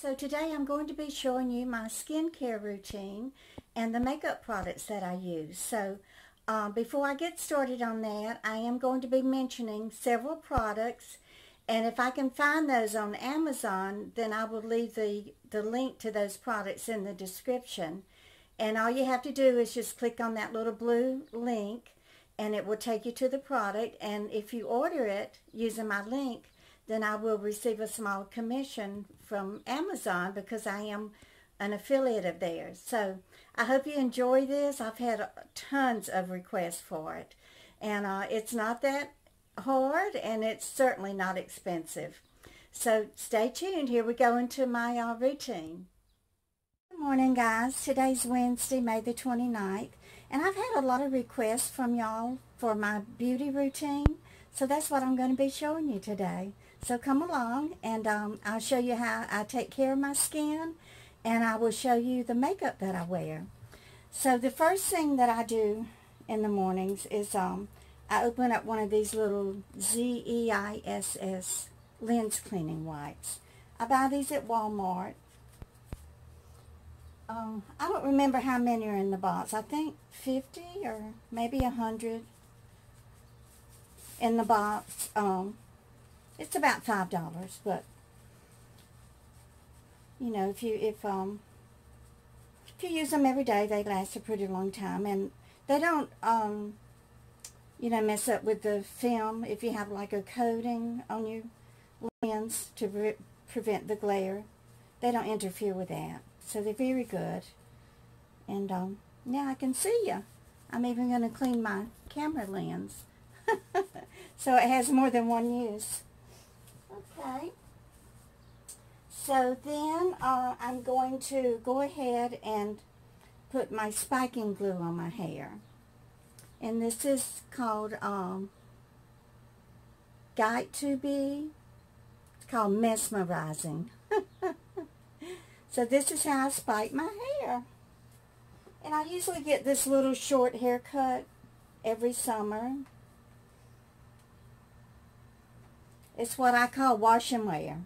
So today I'm going to be showing you my skincare routine and the makeup products that I use. So uh, before I get started on that, I am going to be mentioning several products and if I can find those on Amazon, then I will leave the, the link to those products in the description. And all you have to do is just click on that little blue link and it will take you to the product. And if you order it using my link, then I will receive a small commission from Amazon because I am an affiliate of theirs. So I hope you enjoy this. I've had tons of requests for it. And uh, it's not that hard and it's certainly not expensive. So stay tuned. Here we go into my uh, routine. Good morning guys. Today's Wednesday, May the 29th. And I've had a lot of requests from y'all for my beauty routine. So that's what I'm going to be showing you today. So come along and um, I'll show you how I take care of my skin and I will show you the makeup that I wear. So the first thing that I do in the mornings is um, I open up one of these little Z-E-I-S-S lens cleaning wipes. I buy these at Walmart. Um, I don't remember how many are in the box. I think 50 or maybe 100 in the box. Um, it's about five dollars, but you know, if you if um if you use them every day, they last a pretty long time, and they don't um you know mess up with the film if you have like a coating on your lens to pre prevent the glare. They don't interfere with that, so they're very good. And um, now I can see you. I'm even going to clean my camera lens. so it has more than one use. Okay. So then uh, I'm going to go ahead and put my spiking glue on my hair. And this is called um, Got2b. It's called Mesmerizing. so this is how I spike my hair. And I usually get this little short haircut every summer. It's what I call wash and wear.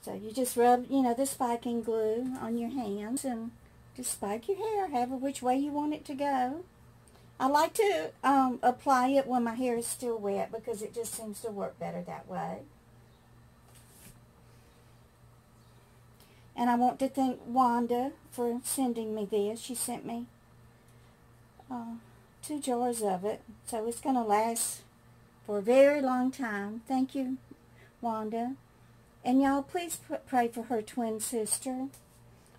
So you just rub, you know, the spiking glue on your hands and just spike your hair however which way you want it to go. I like to um, apply it when my hair is still wet because it just seems to work better that way. And I want to thank Wanda for sending me this. She sent me uh, two jars of it. So it's going to last for a very long time. Thank you, Wanda. And y'all, please pray for her twin sister,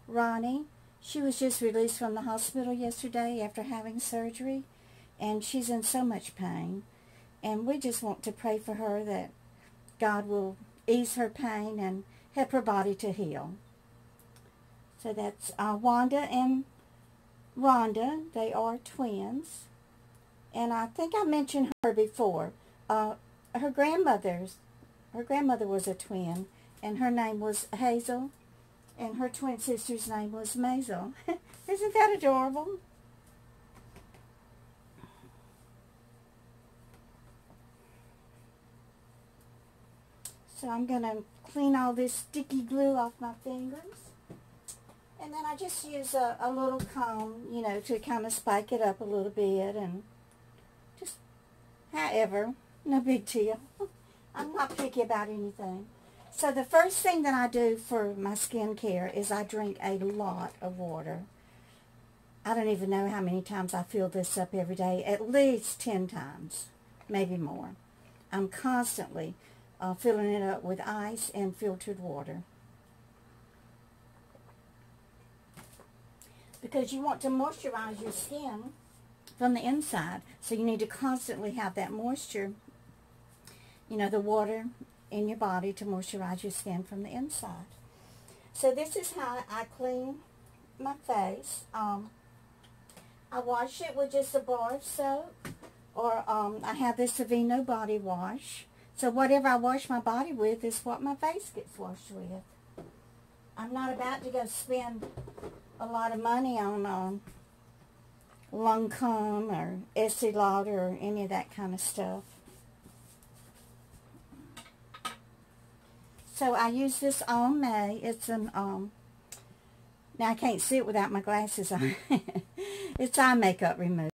Ronnie. She was just released from the hospital yesterday after having surgery, and she's in so much pain. And we just want to pray for her that God will ease her pain and help her body to heal. So that's uh, Wanda and Rhonda. They are twins. And I think I mentioned her before uh, her grandmother's, her grandmother was a twin, and her name was Hazel, and her twin sister's name was Maisel. Isn't that adorable? So I'm going to clean all this sticky glue off my fingers. And then I just use a, a little comb, you know, to kind of spike it up a little bit and just however. No big deal. I'm not picky about anything. So the first thing that I do for my skincare is I drink a lot of water. I don't even know how many times I fill this up every day. At least 10 times, maybe more. I'm constantly uh, filling it up with ice and filtered water. Because you want to moisturize your skin from the inside. So you need to constantly have that moisture you know, the water in your body to moisturize your skin from the inside. So this is how I clean my face. Um, I wash it with just a bar of soap, or um, I have this Aveeno body wash. So whatever I wash my body with is what my face gets washed with. I'm not about to go spend a lot of money on um, Lancome or Estee Lauder or any of that kind of stuff. So I use this Almay. It's an, um, now I can't see it without my glasses on. it's eye makeup remover.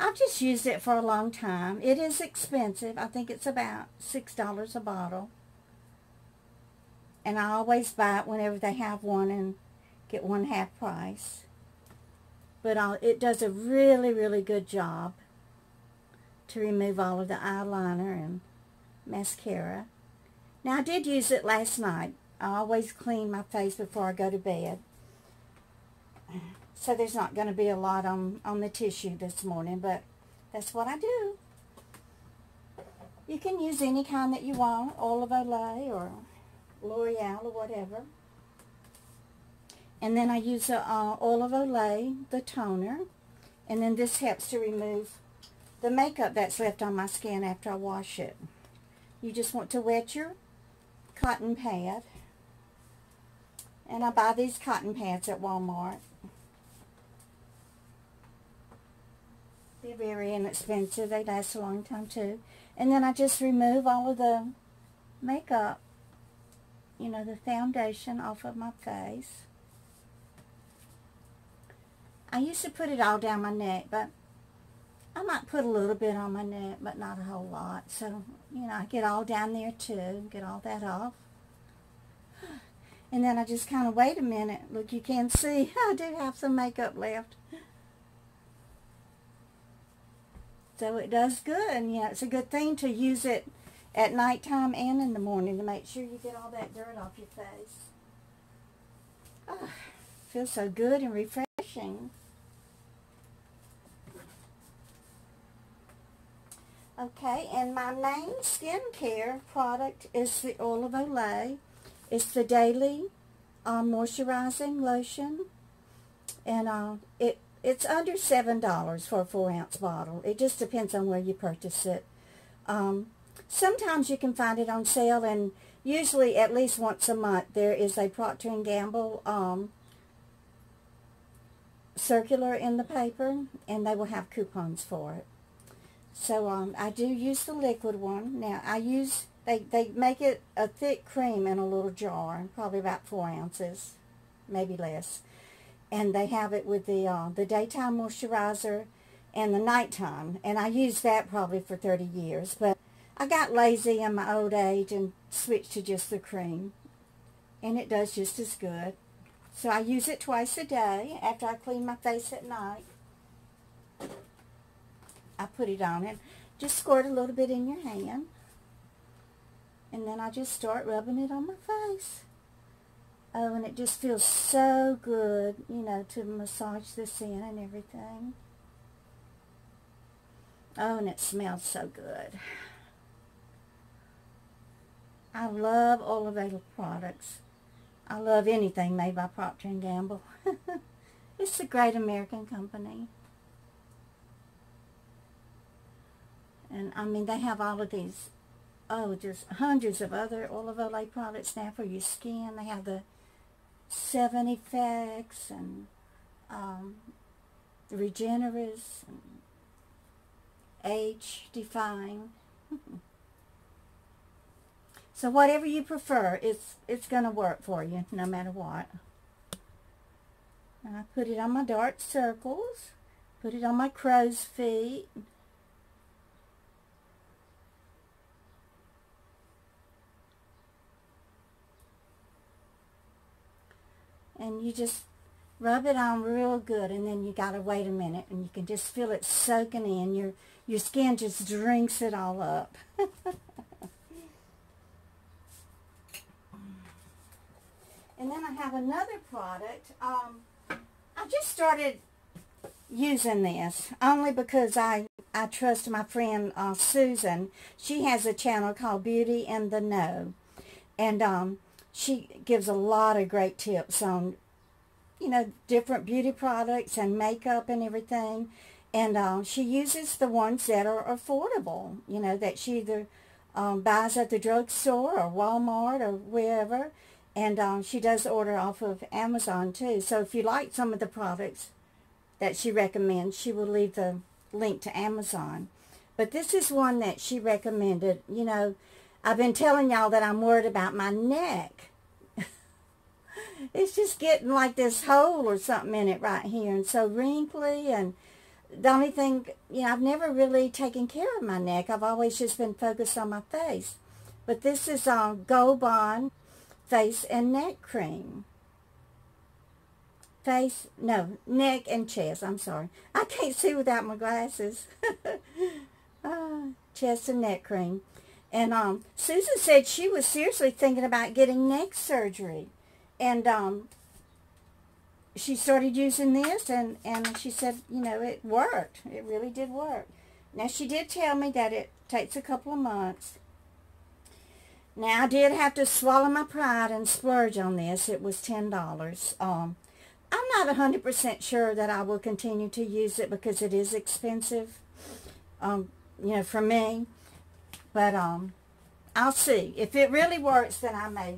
I've just used it for a long time. It is expensive. I think it's about $6 a bottle. And I always buy it whenever they have one and get one half price. But I'll, it does a really, really good job to remove all of the eyeliner and mascara. Now, I did use it last night. I always clean my face before I go to bed. So there's not going to be a lot on, on the tissue this morning, but that's what I do. You can use any kind that you want, Oil of Olay or L'Oreal or whatever. And then I use the uh, Oil of Olay, the toner. And then this helps to remove the makeup that's left on my skin after I wash it. You just want to wet your cotton pad. And I buy these cotton pads at Walmart. They're very inexpensive. They last a long time too. And then I just remove all of the makeup, you know, the foundation off of my face. I used to put it all down my neck, but I might put a little bit on my neck, but not a whole lot. So, you know, I get all down there too, get all that off. And then I just kind of wait a minute. Look, you can see I do have some makeup left. So it does good. And yeah, it's a good thing to use it at nighttime and in the morning to make sure you get all that dirt off your face. Oh, feels so good and refreshing. Okay, and my main skincare product is the Oil of Olay. It's the Daily uh, Moisturizing Lotion. And uh, it it's under $7 for a 4-ounce bottle. It just depends on where you purchase it. Um, sometimes you can find it on sale, and usually at least once a month there is a Procter & Gamble um, circular in the paper, and they will have coupons for it. So um, I do use the liquid one. Now, I use, they, they make it a thick cream in a little jar, probably about 4 ounces, maybe less and they have it with the uh, the daytime moisturizer and the nighttime. And I used that probably for 30 years. But I got lazy in my old age and switched to just the cream. And it does just as good. So I use it twice a day after I clean my face at night. I put it on and just squirt a little bit in your hand. And then I just start rubbing it on my face. Oh, and it just feels so good, you know, to massage this in and everything. Oh, and it smells so good. I love Oil of Olay products. I love anything made by Procter & Gamble. it's a great American company. And, I mean, they have all of these, oh, just hundreds of other Oil of Olay products now for your skin. They have the 7 Effects and um, Regenerist and Age Define. so whatever you prefer, it's, it's going to work for you no matter what. And I put it on my dark circles, put it on my crow's feet, and you just rub it on real good and then you got to wait a minute and you can just feel it soaking in. Your, your skin just drinks it all up. and then I have another product. Um, I just started using this only because I, I trust my friend uh, Susan. She has a channel called Beauty in the Know. And um, she gives a lot of great tips on, you know, different beauty products and makeup and everything. And uh, she uses the ones that are affordable, you know, that she either um, buys at the drugstore or Walmart or wherever. And um, she does order off of Amazon too. So if you like some of the products that she recommends, she will leave the link to Amazon. But this is one that she recommended, you know, I've been telling y'all that I'm worried about my neck. it's just getting like this hole or something in it right here and so wrinkly and the only thing, you know, I've never really taken care of my neck. I've always just been focused on my face. But this is on um, Gold Bond Face and Neck Cream. Face, no, neck and chest. I'm sorry. I can't see without my glasses. uh, chest and neck cream. And um, Susan said she was seriously thinking about getting neck surgery. And um, she started using this and, and she said, you know, it worked. It really did work. Now, she did tell me that it takes a couple of months. Now, I did have to swallow my pride and splurge on this. It was $10. Um, I'm not 100% sure that I will continue to use it because it is expensive, um, you know, for me. But um, I'll see. If it really works, then I may,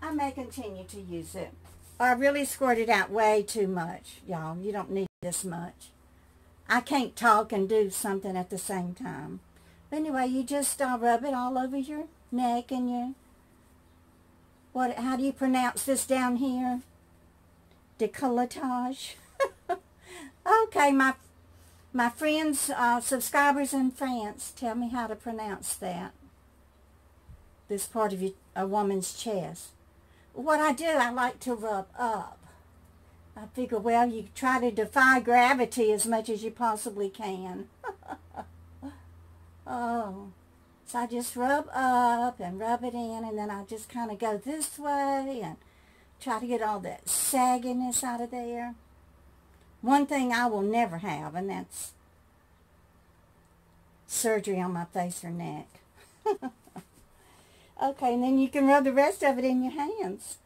I may continue to use it. I really squirted out way too much, y'all. You don't need this much. I can't talk and do something at the same time. But anyway, you just uh, rub it all over your neck and your, what, how do you pronounce this down here? Decolletage. okay, my my friends, uh, subscribers in France, tell me how to pronounce that. This part of a woman's chest what I do, I like to rub up. I figure, well, you try to defy gravity as much as you possibly can. oh, so I just rub up and rub it in, and then I just kind of go this way and try to get all that sagginess out of there. One thing I will never have, and that's surgery on my face or neck. Okay, and then you can rub the rest of it in your hands.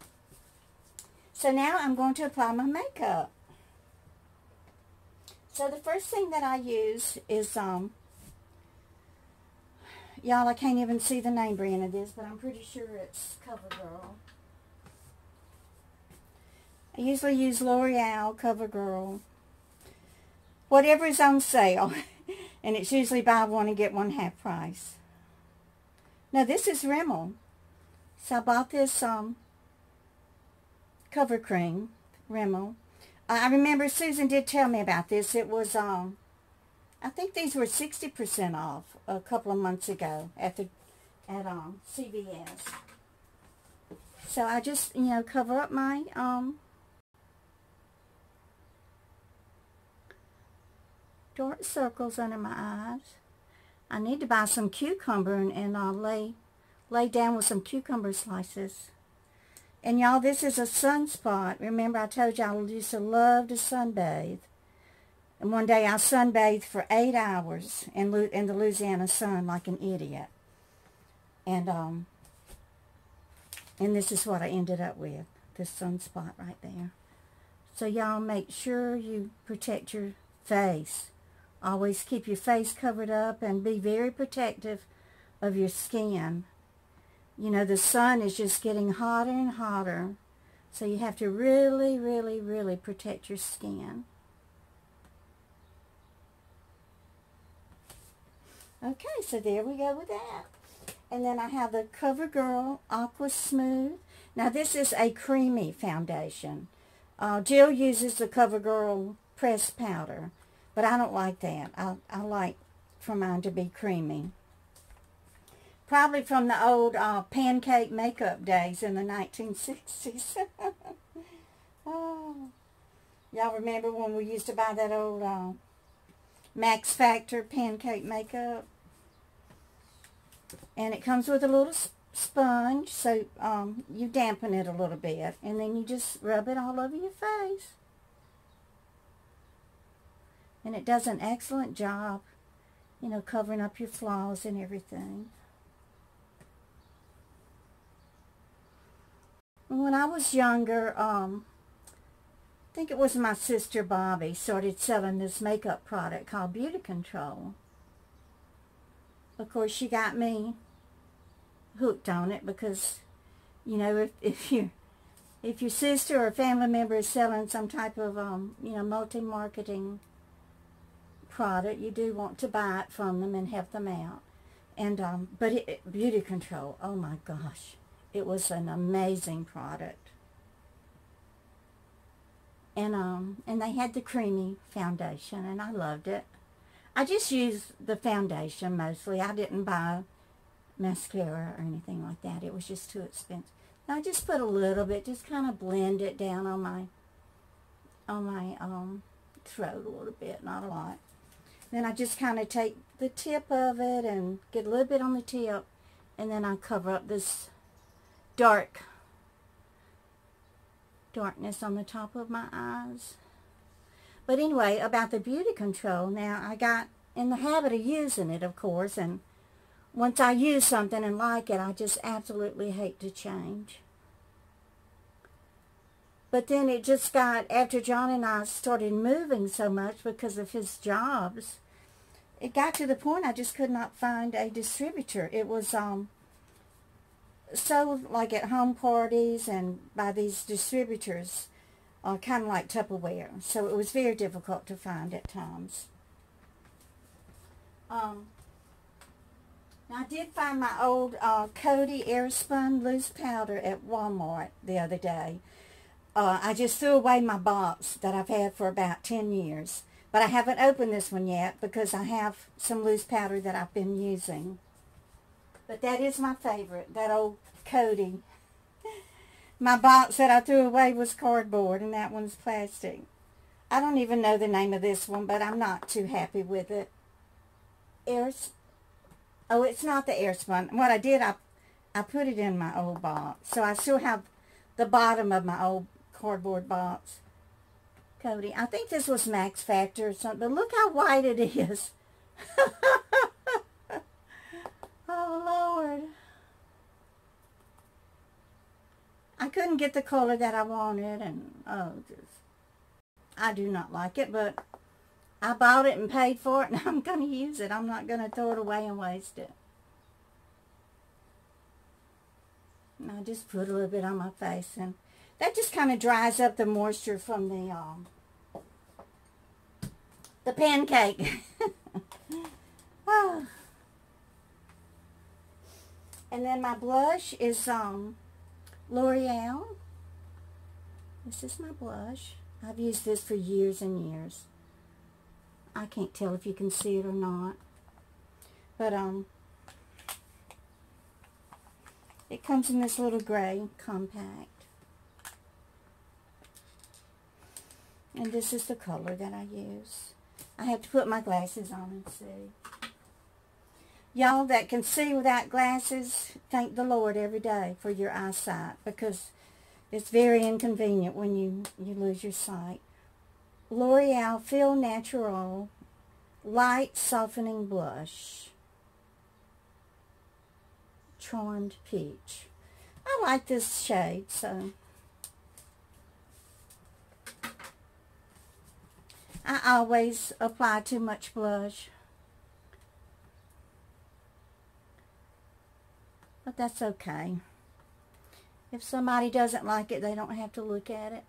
So now I'm going to apply my makeup. So the first thing that I use is, um, y'all, I can't even see the name brand of this, but I'm pretty sure it's CoverGirl. I usually use L'Oreal, CoverGirl, whatever is on sale. and it's usually buy one and get one half price. Now this is Rimmel. So I bought this um, cover cream, Rimmel. I remember Susan did tell me about this. It was, um, I think these were 60% off a couple of months ago at the at um, CVS. So I just, you know, cover up my um, dark circles under my eyes. I need to buy some cucumber and, and I'll lay, lay down with some cucumber slices. And y'all, this is a sunspot. Remember I told y'all I used to love to sunbathe. And one day I sunbathed for eight hours in, in the Louisiana sun like an idiot. And, um, and this is what I ended up with, this sunspot right there. So y'all make sure you protect your face. Always keep your face covered up and be very protective of your skin. You know, the sun is just getting hotter and hotter. So you have to really, really, really protect your skin. Okay, so there we go with that. And then I have the CoverGirl Aqua Smooth. Now this is a creamy foundation. Uh, Jill uses the CoverGirl pressed powder. But I don't like that. I, I like for mine to be creamy. Probably from the old uh, pancake makeup days in the 1960s. oh. Y'all remember when we used to buy that old uh, Max Factor pancake makeup? And it comes with a little sponge, so um, you dampen it a little bit. And then you just rub it all over your face. And it does an excellent job, you know, covering up your flaws and everything. When I was younger, um, I think it was my sister Bobby started selling this makeup product called Beauty Control. Of course, she got me hooked on it because, you know, if, if you if your sister or family member is selling some type of, um, you know, multi-marketing product, you do want to buy it from them and help them out. And, um, but it, Beauty Control, oh my gosh, it was an amazing product. And, um, and they had the creamy foundation, and I loved it. I just used the foundation mostly. I didn't buy mascara or anything like that. It was just too expensive. I just put a little bit, just kind of blend it down on my on my um, throat a little bit, not a lot. Then I just kind of take the tip of it and get a little bit on the tip, and then I cover up this dark darkness on the top of my eyes. But anyway, about the beauty control, now I got in the habit of using it, of course, and once I use something and like it, I just absolutely hate to change. But then it just got, after John and I started moving so much because of his jobs, it got to the point I just could not find a distributor. It was um, sold like at home parties and by these distributors, uh, kind of like Tupperware. So it was very difficult to find at times. Um, I did find my old uh, Coty Airspun loose powder at Walmart the other day. Uh, I just threw away my box that I've had for about 10 years. But I haven't opened this one yet because I have some loose powder that I've been using. But that is my favorite, that old Coty. My box that I threw away was cardboard and that one's plastic. I don't even know the name of this one, but I'm not too happy with it. Airs. Oh, it's not the air Airspun. What I did, I, I put it in my old box. So I still have the bottom of my old cardboard box. Coty. I think this was Max Factor or something, but look how white it is. oh, Lord. I couldn't get the color that I wanted, and, oh, just, I do not like it, but I bought it and paid for it, and I'm going to use it. I'm not going to throw it away and waste it. And I just put a little bit on my face, and that just kind of dries up the moisture from the um, the pancake. oh. And then my blush is um, L'Oreal. This is my blush. I've used this for years and years. I can't tell if you can see it or not. But um, it comes in this little gray compact. And this is the color that I use. I have to put my glasses on and see. Y'all that can see without glasses, thank the Lord every day for your eyesight because it's very inconvenient when you, you lose your sight. L'Oreal Fil Natural Light Softening Blush. Charmed Peach. I like this shade, so I always apply too much blush. But that's okay. If somebody doesn't like it, they don't have to look at it.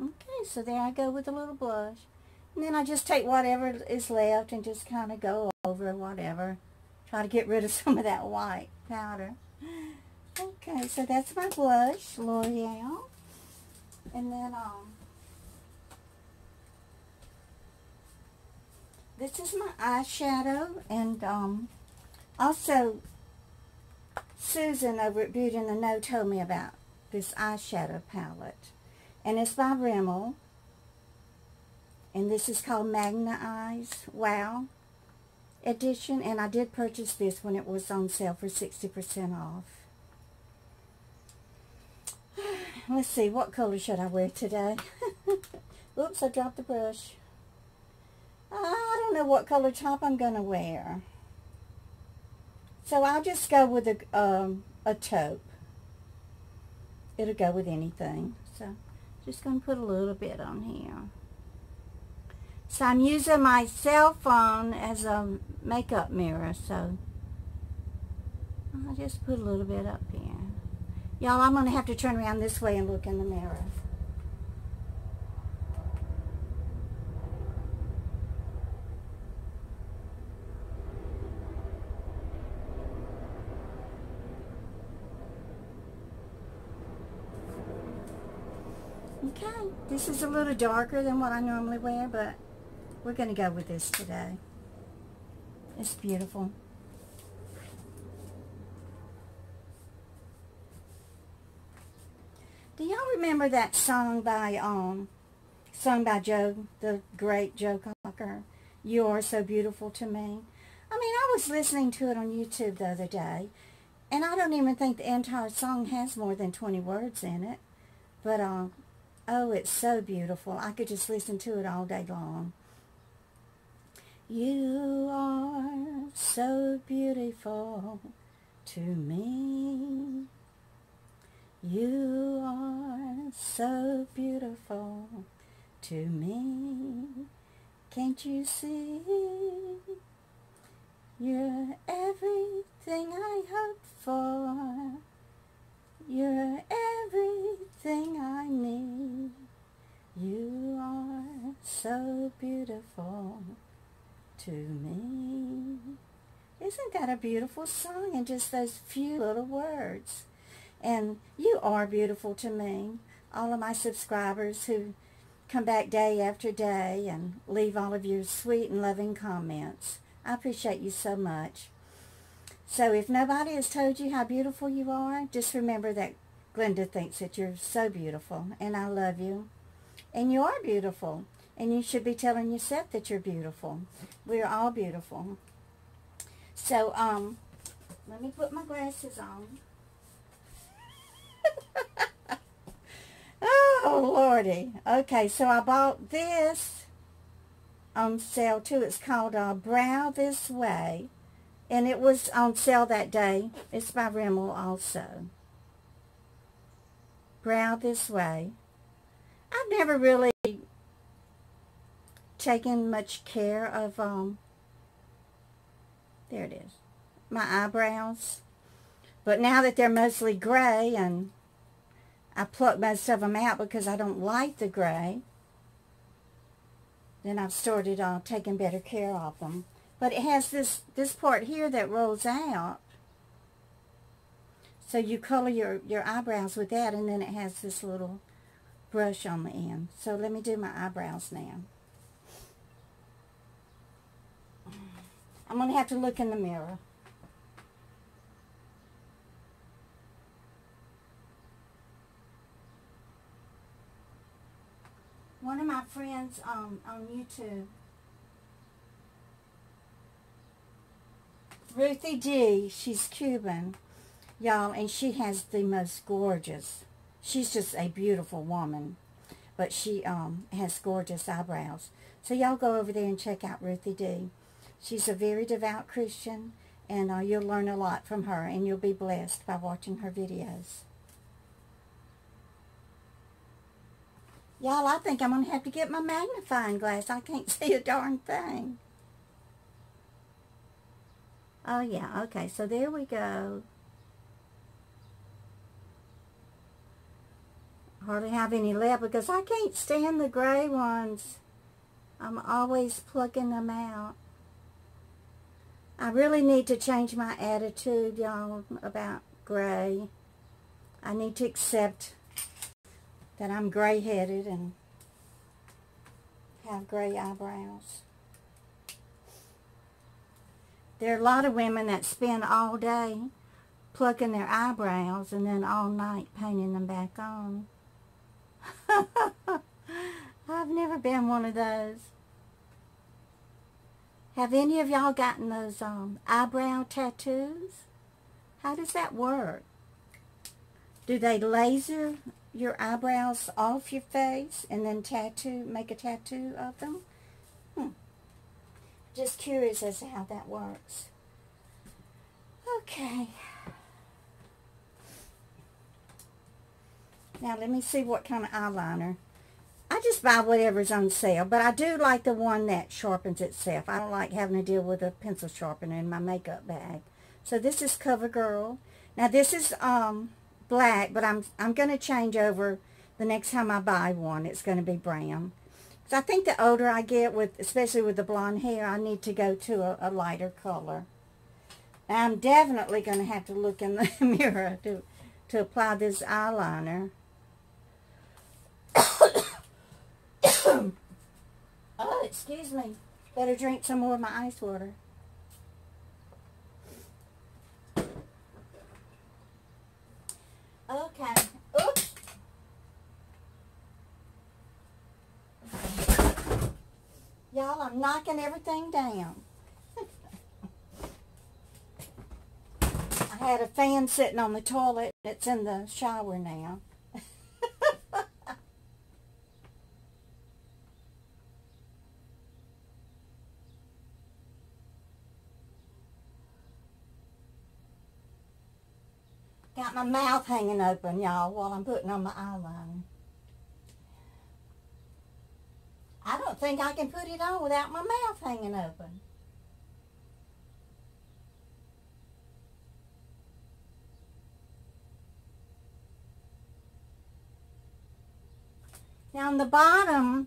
Okay, so there I go with a little blush. And then I just take whatever is left and just kind of go over whatever. Try to get rid of some of that white powder. Okay, so that's my blush, L'Oreal. And then, um, this is my eyeshadow. And, um, also, Susan over at Beauty and the Know told me about this eyeshadow palette. And it's by Rimmel. And this is called Magnif'eyes. Wow edition. And I did purchase this when it was on sale for 60% off. Let's see, what color should I wear today? Oops, I dropped the brush. I don't know what color top I'm going to wear. So I'll just go with a, um, a taupe. It'll go with anything. So just going to put a little bit on here. So I'm using my cell phone as a makeup mirror. So I'll just put a little bit up here. Y'all, I'm going to have to turn around this way and look in the mirror. Okay, this is a little darker than what I normally wear, but we're going to go with this today. It's beautiful. Do y'all remember that song by, um, sung by Joe, the great Joe Cocker? You are so beautiful to me. I mean, I was listening to it on YouTube the other day, and I don't even think the entire song has more than 20 words in it. But, uh, oh, it's so beautiful. I could just listen to it all day long. You are so beautiful to me. You are so beautiful to me. Can't you see? You're everything I hope for. You're everything I need. You are so beautiful to me. Isn't that a beautiful song in just those few little words? And you are beautiful to me. All of my subscribers who come back day after day and leave all of your sweet and loving comments. I appreciate you so much. So if nobody has told you how beautiful you are, just remember that Glenda thinks that you're so beautiful, and I love you. And you are beautiful, and you should be telling yourself that you're beautiful. We're all beautiful. So, um, let me put my glasses on. oh, Lordy. Okay, so I bought this on sale too. It's called uh, Brow This Way. And it was on sale that day. It's by Rimmel also. Brow This Way. I've never really taken much care of, um, there it is, my eyebrows. But now that they're mostly gray and I plucked most of them out because I don't like the gray, then I've started uh, taking better care of them. But it has this, this part here that rolls out. So you color your, your eyebrows with that and then it has this little brush on the end. So let me do my eyebrows now. I'm going to have to look in the mirror. one of my friends um, on YouTube, Ruthie D, she's Cuban, y'all, and she has the most gorgeous, she's just a beautiful woman, but she um, has gorgeous eyebrows. So y'all go over there and check out Ruthie D. She's a very devout Christian, and uh, you'll learn a lot from her, and you'll be blessed by watching her videos. Y'all, I think I'm going to have to get my magnifying glass. I can't see a darn thing. Oh, yeah. Okay, so there we go. Hardly have any left because I can't stand the gray ones. I'm always plucking them out. I really need to change my attitude, y'all, about gray. I need to accept that I'm gray-headed and have gray eyebrows. There are a lot of women that spend all day plucking their eyebrows and then all night painting them back on. I've never been one of those. Have any of y'all gotten those um, eyebrow tattoos? How does that work? Do they laser your eyebrows off your face and then tattoo, make a tattoo of them? Hmm. Just curious as to how that works. Okay. Now let me see what kind of eyeliner. I just buy whatever's on sale, but I do like the one that sharpens itself. I don't like having to deal with a pencil sharpener in my makeup bag. So this is CoverGirl. Now this is um black, but I'm, I'm going to change over the next time I buy one. It's going to be brown. So I think the older I get, with especially with the blonde hair, I need to go to a, a lighter color. I'm definitely going to have to look in the mirror to, to apply this eyeliner. Oh, excuse me. Better drink some more of my ice water. Okay. Oops. Y'all, I'm knocking everything down. I had a fan sitting on the toilet. It's in the shower now. Got my mouth hanging open, y'all, while I'm putting on my eyeliner. I don't think I can put it on without my mouth hanging open. Now on the bottom,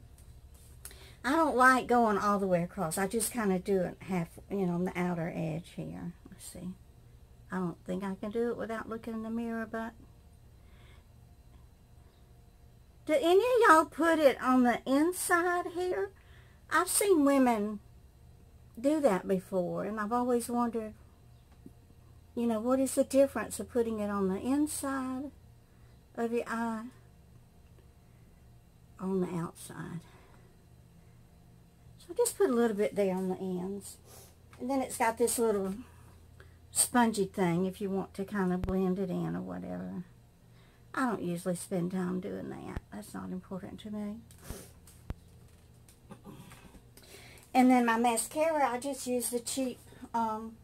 I don't like going all the way across. I just kind of do it half, you know, on the outer edge here. Let's see. I don't think I can do it without looking in the mirror, but... Do any of y'all put it on the inside here? I've seen women do that before, and I've always wondered, you know, what is the difference of putting it on the inside of your eye on the outside? So I just put a little bit there on the ends. And then it's got this little spongy thing if you want to kind of blend it in or whatever. I don't usually spend time doing that. That's not important to me. And then my mascara, I just use the cheap um,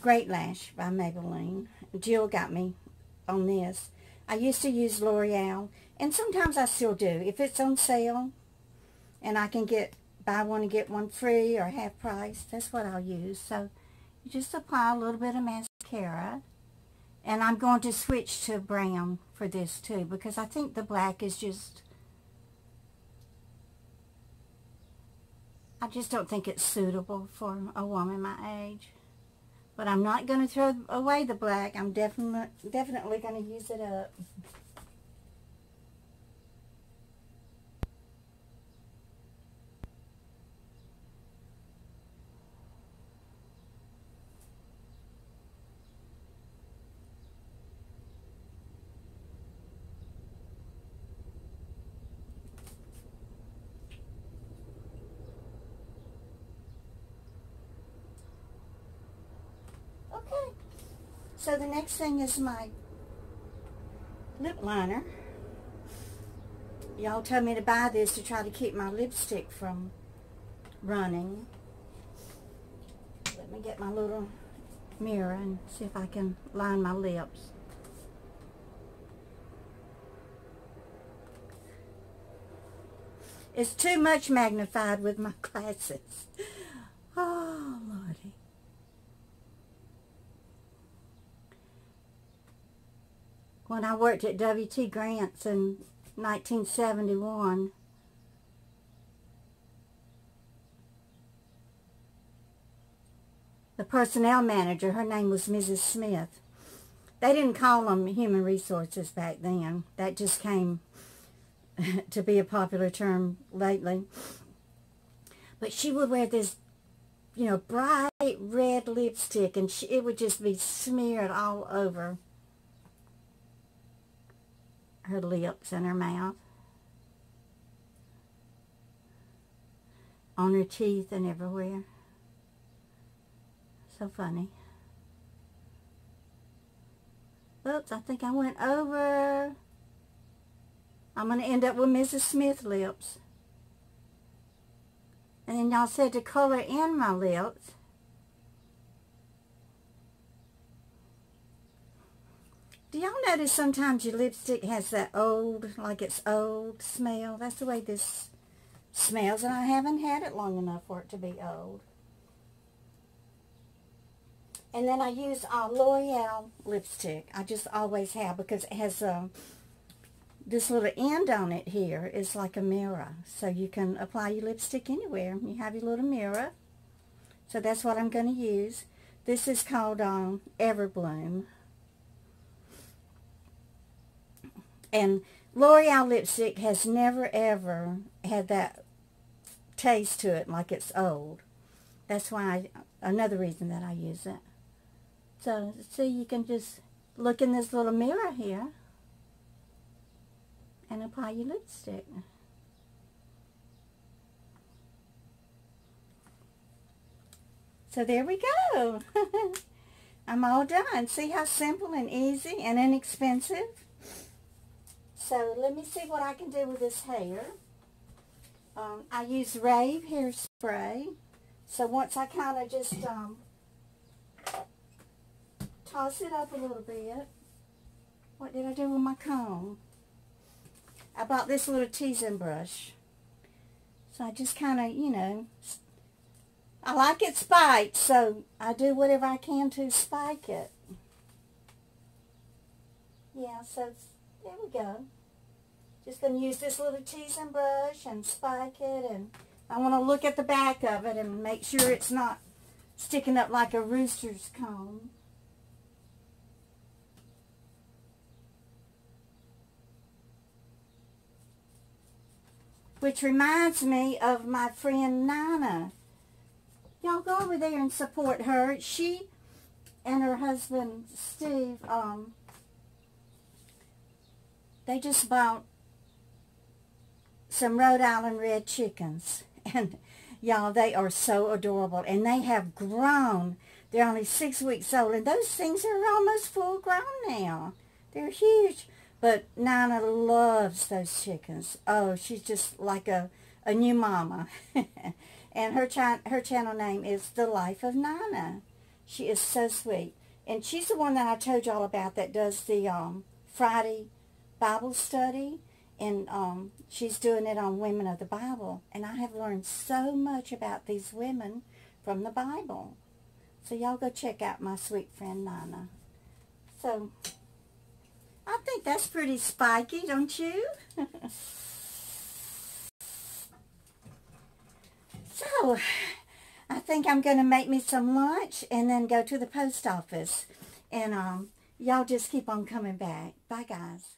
Great Lash by Maybelline. Jill got me on this. I used to use L'Oreal, and sometimes I still do. If it's on sale and I can get buy one and get one free or half price, that's what I'll use. So just apply a little bit of mascara. And I'm going to switch to brown for this too because I think the black is just, I just don't think it's suitable for a woman my age. But I'm not going to throw away the black. I'm definitely, definitely going to use it up. So the next thing is my lip liner. Y'all told me to buy this to try to keep my lipstick from running. Let me get my little mirror and see if I can line my lips. It's too much magnified with my glasses. Oh, Lordy. When I worked at W.T. Grant's in 1971. The personnel manager, her name was Mrs. Smith. They didn't call them human resources back then. That just came to be a popular term lately. But she would wear this, you know, bright red lipstick and she, it would just be smeared all over her lips and her mouth, on her teeth and everywhere. So funny. Oops, I think I went over. I'm going to end up with Mrs. Smith lips. And then y'all said to color in my lips. Do y'all notice sometimes your lipstick has that old, like it's old smell? That's the way this smells, and I haven't had it long enough for it to be old. And then I use uh, L'Oreal lipstick. I just always have because it has uh, this little end on it here is like a mirror. So you can apply your lipstick anywhere. You have your little mirror. So that's what I'm going to use. This is called um, Everbloom. And L'Oreal lipstick has never ever had that taste to it like it's old. That's why, I, another reason that I use it. So, see, you can just look in this little mirror here and apply your lipstick. So there we go. I'm all done. See how simple and easy and inexpensive? So let me see what I can do with this hair. Um, I use Rave hairspray. So once I kind of just um, toss it up a little bit. What did I do with my comb? I bought this little teasing brush. So I just kind of, you know, I like it spiked, so I do whatever I can to spike it. Yeah, so there we go. Just going to use this little teasing brush and spike it, and I want to look at the back of it and make sure it's not sticking up like a rooster's comb. Which reminds me of my friend Nana. Y'all go over there and support her. She and her husband Steve, um, they just bought some Rhode Island red chickens. And y'all, they are so adorable. And they have grown. They're only six weeks old. And those things are almost full grown now. They're huge. But Nana loves those chickens. Oh, she's just like a, a new mama. and her, cha her channel name is The Life of Nana. She is so sweet. And she's the one that I told y'all about that does the um, Friday Bible study. And um, she's doing it on Women of the Bible. And I have learned so much about these women from the Bible. So y'all go check out my sweet friend Nana. So I think that's pretty spiky, don't you? so, I think I'm going to make me some lunch and then go to the post office. And um, y'all just keep on coming back. Bye, guys.